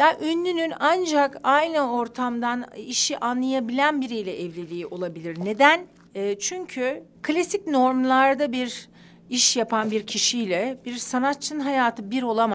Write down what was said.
Ya ünlünün ancak aynı ortamdan işi anlayabilen biriyle evliliği olabilir. Neden? Ee, çünkü klasik normlarda bir iş yapan bir kişiyle bir sanatçının hayatı bir olamaz.